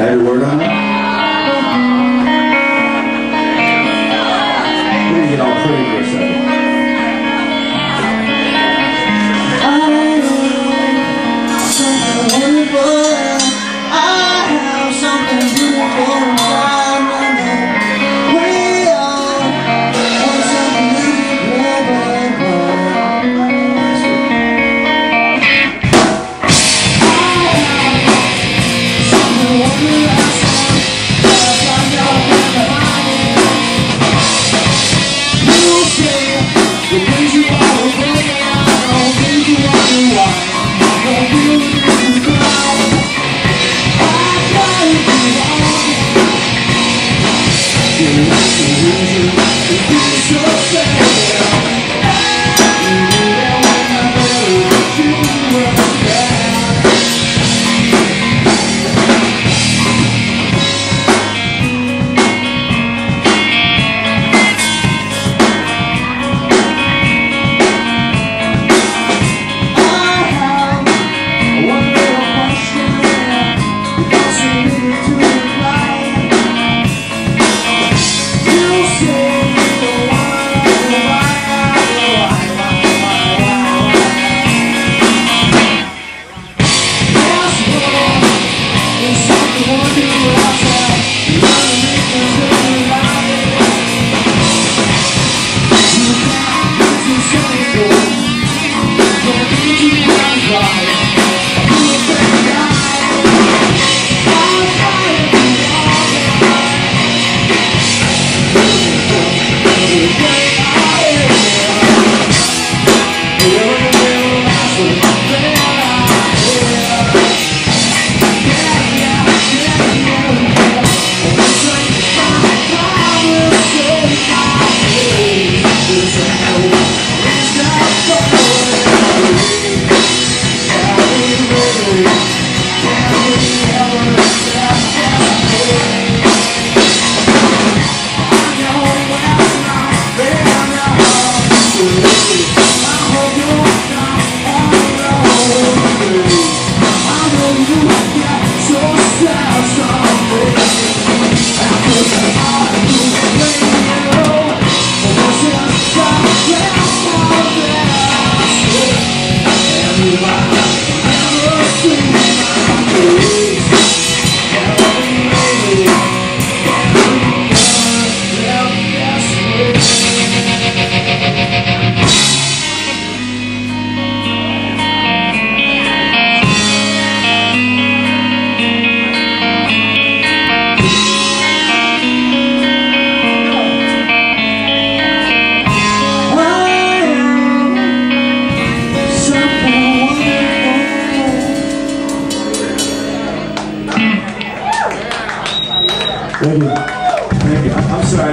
Every word on it? Thank you. Thank you. I'm sorry.